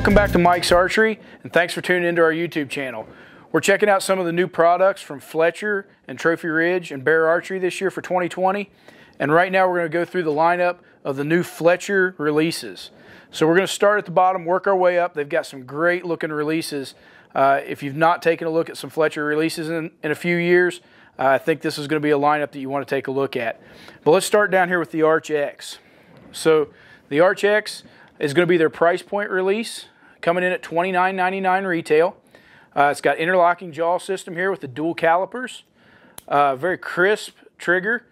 Welcome back to Mike's Archery, and thanks for tuning into our YouTube channel. We're checking out some of the new products from Fletcher and Trophy Ridge and Bear Archery this year for 2020. And right now we're going to go through the lineup of the new Fletcher releases. So we're going to start at the bottom, work our way up. They've got some great looking releases. Uh, if you've not taken a look at some Fletcher releases in, in a few years, uh, I think this is going to be a lineup that you want to take a look at. But let's start down here with the Arch X. So the Arch X is going to be their price point release, coming in at $29.99 retail. Uh, it's got interlocking jaw system here with the dual calipers, uh, very crisp trigger,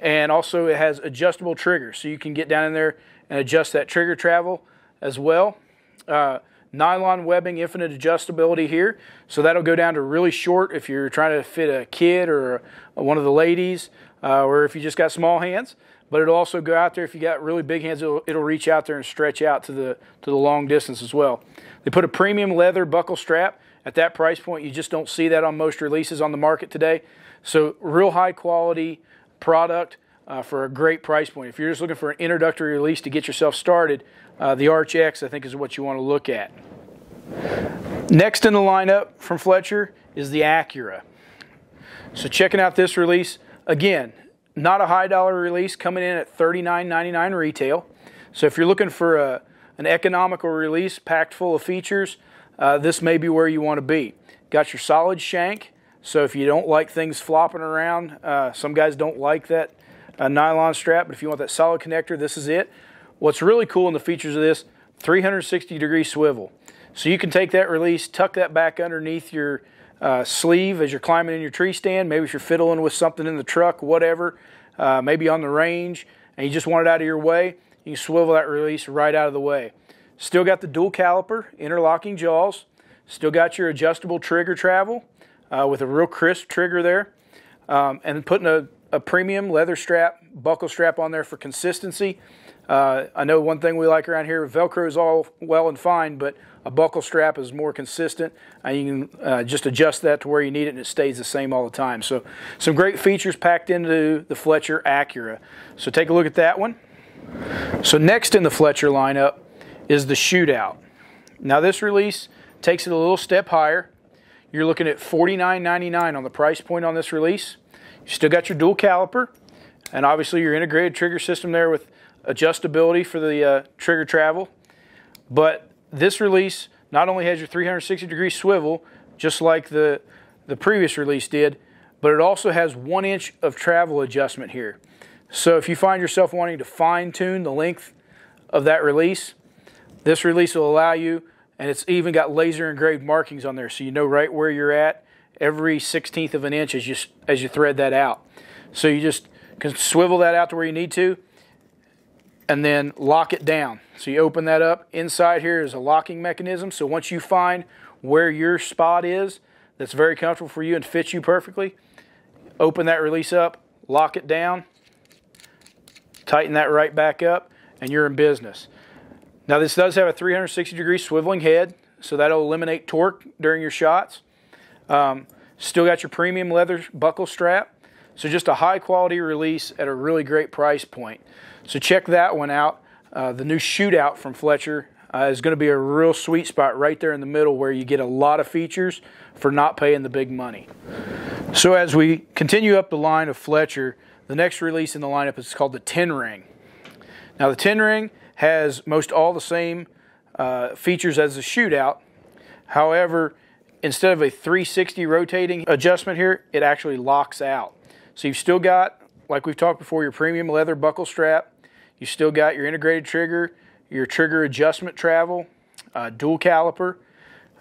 and also it has adjustable trigger, so you can get down in there and adjust that trigger travel as well. Uh, nylon webbing, infinite adjustability here, so that'll go down to really short if you're trying to fit a kid or one of the ladies, uh, or if you just got small hands. But it'll also go out there if you got really big hands. It'll, it'll reach out there and stretch out to the to the long distance as well. They put a premium leather buckle strap at that price point, you just don't see that on most releases on the market today. So, real high quality product uh, for a great price point. If you're just looking for an introductory release to get yourself started, uh, the Arch X I think is what you want to look at. Next in the lineup from Fletcher is the Acura. So, checking out this release, again, not a high dollar release coming in at $39.99 retail. So, if you're looking for a, an economical release packed full of features, uh, this may be where you want to be. Got your solid shank, so if you don't like things flopping around, uh, some guys don't like that uh, nylon strap, but if you want that solid connector, this is it. What's really cool in the features of this, 360 degree swivel. So you can take that release, tuck that back underneath your uh, sleeve as you're climbing in your tree stand, maybe if you're fiddling with something in the truck, whatever, uh, maybe on the range, and you just want it out of your way, you can swivel that release right out of the way. Still got the dual caliper, interlocking jaws. Still got your adjustable trigger travel uh, with a real crisp trigger there. Um, and putting a, a, premium leather strap, buckle strap on there for consistency. Uh, I know one thing we like around here, Velcro is all well and fine, but a buckle strap is more consistent. And you can uh, just adjust that to where you need it and it stays the same all the time. So some great features packed into the Fletcher Acura. So take a look at that one. So next in the Fletcher lineup, is the shootout. Now this release takes it a little step higher. You're looking at $49.99 on the price point on this release. You still got your dual caliper and obviously your integrated trigger system there with adjustability for the uh, trigger travel. But this release not only has your 360 degree swivel, just like the, the previous release did, but it also has one inch of travel adjustment here. So if you find yourself wanting to fine tune the length of that release, this release will allow you, and it's even got laser engraved markings on there so you know right where you're at every 16th of an inch as you, as you thread that out. So you just can swivel that out to where you need to and then lock it down. So you open that up. Inside here is a locking mechanism. So once you find where your spot is that's very comfortable for you and fits you perfectly, open that release up, lock it down, tighten that right back up, and you're in business. Now this does have a 360 degree swiveling head, so that'll eliminate torque during your shots. Um, still got your premium leather buckle strap. So just a high quality release at a really great price point. So check that one out. Uh, the new shootout from Fletcher uh, is going to be a real sweet spot right there in the middle where you get a lot of features for not paying the big money. So as we continue up the line of Fletcher, the next release in the lineup is called the 10 ring. Now the 10 ring has most all the same uh, features as the shootout. However, instead of a 360 rotating adjustment here, it actually locks out. So you've still got, like we've talked before, your premium leather buckle strap. You still got your integrated trigger, your trigger adjustment travel, uh, dual caliper.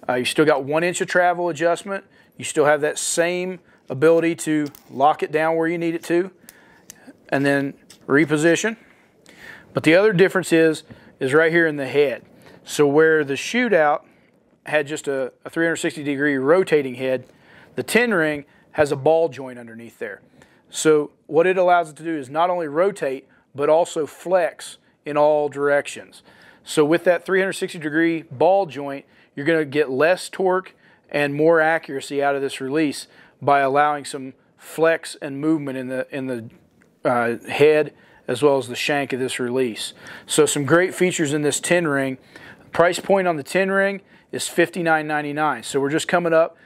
Uh, you still got one inch of travel adjustment. You still have that same ability to lock it down where you need it to and then reposition. But the other difference is, is right here in the head. So where the shootout had just a, a 360 degree rotating head, the 10 ring has a ball joint underneath there. So what it allows it to do is not only rotate, but also flex in all directions. So with that 360 degree ball joint, you're going to get less torque and more accuracy out of this release by allowing some flex and movement in the in the uh, head as well as the shank of this release. So some great features in this 10 ring. Price point on the 10 ring is $59.99. So we're just coming up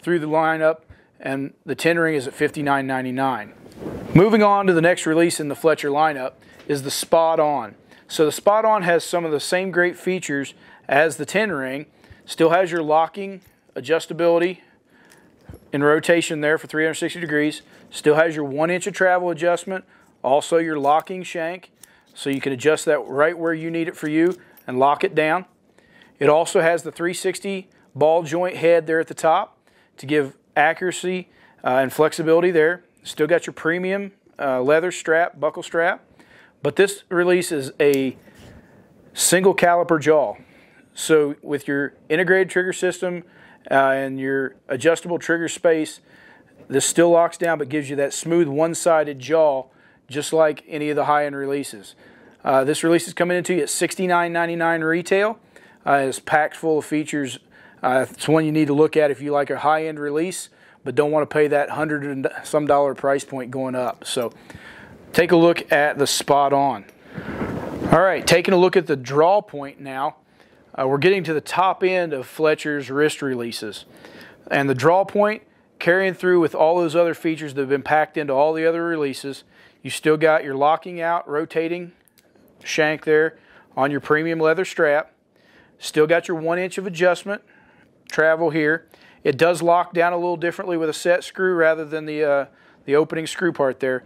through the lineup and the 10 ring is at $59.99. Moving on to the next release in the Fletcher lineup is the Spot On. So the Spot On has some of the same great features as the 10 ring, still has your locking, adjustability, in rotation there for 360 degrees, still has your one inch of travel adjustment, also your locking shank, so you can adjust that right where you need it for you and lock it down. It also has the 360 ball joint head there at the top to give accuracy uh, and flexibility there. Still got your premium uh, leather strap, buckle strap, but this release is a single caliper jaw. So with your integrated trigger system uh, and your adjustable trigger space, this still locks down but gives you that smooth one-sided jaw just like any of the high-end releases. Uh, this release is coming into you at $69.99 retail. Uh, it's packed full of features. Uh, it's one you need to look at if you like a high-end release, but don't want to pay that hundred and some dollar price point going up. So take a look at the spot on. All right, taking a look at the draw point now. Uh, we're getting to the top end of Fletcher's wrist releases. And the draw point, carrying through with all those other features that have been packed into all the other releases, you still got your locking out, rotating shank there on your premium leather strap. Still got your one inch of adjustment travel here. It does lock down a little differently with a set screw rather than the, uh, the opening screw part there.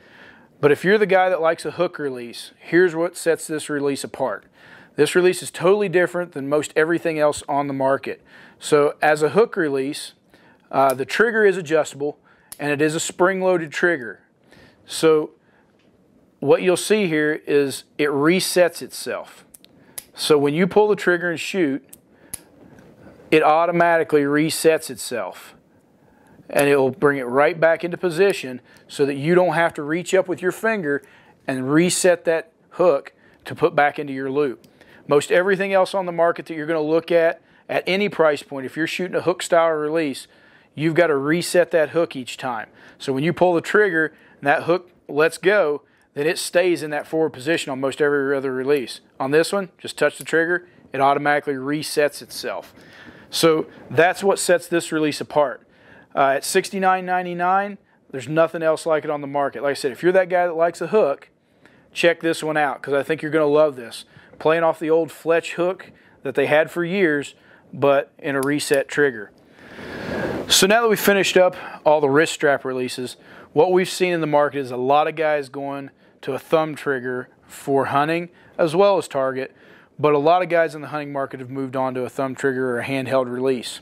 But if you're the guy that likes a hook release, here's what sets this release apart. This release is totally different than most everything else on the market. So as a hook release, uh, the trigger is adjustable and it is a spring-loaded trigger. So what you'll see here is it resets itself. So when you pull the trigger and shoot, it automatically resets itself. And it will bring it right back into position so that you don't have to reach up with your finger and reset that hook to put back into your loop. Most everything else on the market that you're going to look at at any price point, if you're shooting a hook style release, you've got to reset that hook each time. So when you pull the trigger and that hook lets go, then it stays in that forward position on most every other release. On this one, just touch the trigger, it automatically resets itself. So that's what sets this release apart. Uh, at $69.99, there's nothing else like it on the market. Like I said, if you're that guy that likes a hook, check this one out because I think you're going to love this playing off the old Fletch hook that they had for years, but in a reset trigger. So now that we've finished up all the wrist strap releases, what we've seen in the market is a lot of guys going to a thumb trigger for hunting as well as target, but a lot of guys in the hunting market have moved on to a thumb trigger or a handheld release.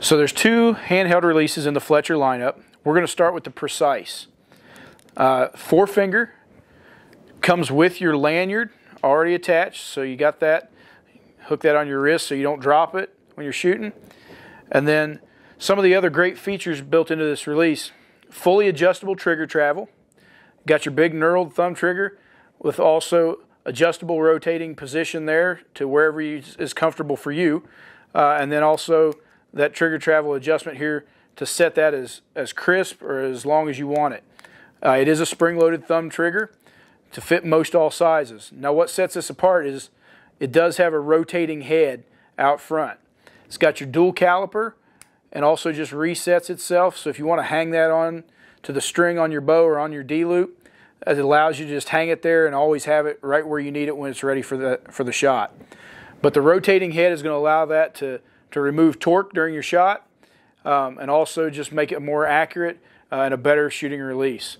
So there's two handheld releases in the Fletcher lineup. We're going to start with the Precise. Uh, four finger comes with your lanyard already attached, so you got that. Hook that on your wrist so you don't drop it when you're shooting. And then some of the other great features built into this release, fully adjustable trigger travel. Got your big knurled thumb trigger with also adjustable rotating position there to wherever you, is comfortable for you. Uh, and then also that trigger travel adjustment here to set that as, as crisp or as long as you want it. Uh, it is a spring-loaded thumb trigger to fit most all sizes. Now what sets this apart is it does have a rotating head out front. It's got your dual caliper and also just resets itself. So if you want to hang that on to the string on your bow or on your D-loop, it allows you to just hang it there and always have it right where you need it when it's ready for the, for the shot. But the rotating head is going to allow that to, to remove torque during your shot um, and also just make it more accurate uh, and a better shooting release.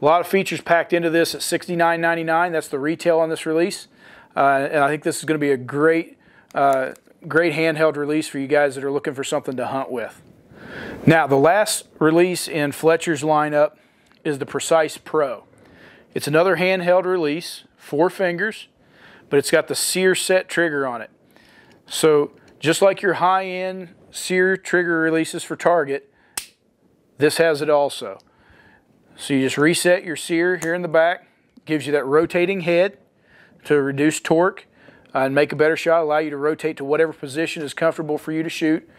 A lot of features packed into this at $69.99. That's the retail on this release. Uh, and I think this is going to be a great, uh, great handheld release for you guys that are looking for something to hunt with. Now, the last release in Fletcher's lineup is the Precise Pro. It's another handheld release, four fingers, but it's got the sear set trigger on it. So just like your high-end sear trigger releases for target, this has it also. So you just reset your sear here in the back, gives you that rotating head to reduce torque uh, and make a better shot, allow you to rotate to whatever position is comfortable for you to shoot.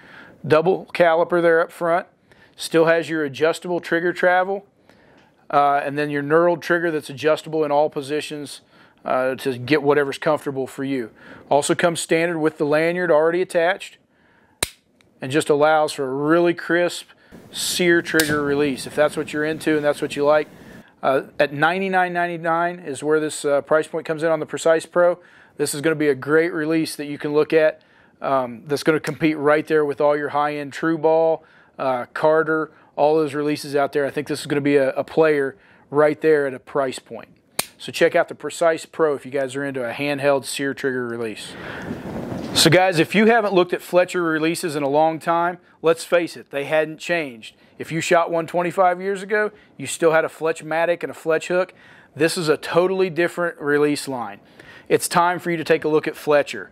Double caliper there up front. Still has your adjustable trigger travel. Uh, and then your knurled trigger that's adjustable in all positions uh, to get whatever's comfortable for you. Also comes standard with the lanyard already attached and just allows for a really crisp sear trigger release. If that's what you're into and that's what you like, uh, at $99.99 is where this uh, price point comes in on the Precise Pro. This is going to be a great release that you can look at um, that's going to compete right there with all your high-end Tru-Ball, uh, Carter, all those releases out there. I think this is going to be a, a player right there at a price point. So check out the Precise Pro if you guys are into a handheld sear trigger release. So guys, if you haven't looked at Fletcher releases in a long time, let's face it, they hadn't changed. If you shot one 25 years ago, you still had a Fletchmatic and a Fletch hook. This is a totally different release line. It's time for you to take a look at Fletcher.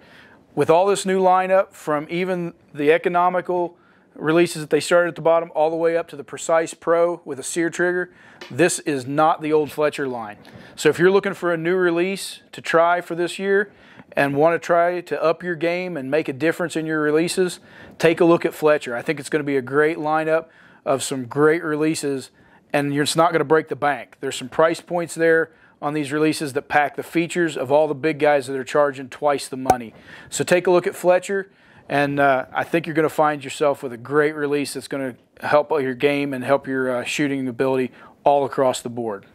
With all this new lineup, from even the economical releases that they started at the bottom all the way up to the Precise Pro with a sear trigger. This is not the old Fletcher line. So if you're looking for a new release to try for this year and want to try to up your game and make a difference in your releases, take a look at Fletcher. I think it's going to be a great lineup of some great releases and you're it's not going to break the bank. There's some price points there on these releases that pack the features of all the big guys that are charging twice the money. So take a look at Fletcher. And uh, I think you're going to find yourself with a great release that's going to help your game and help your uh, shooting ability all across the board.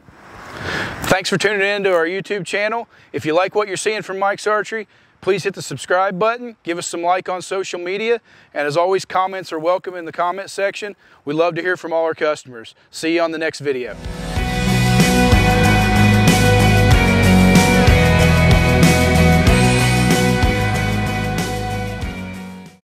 Thanks for tuning in to our YouTube channel. If you like what you're seeing from Mike's Archery, please hit the subscribe button, give us some like on social media, and as always, comments are welcome in the comment section. We love to hear from all our customers. See you on the next video.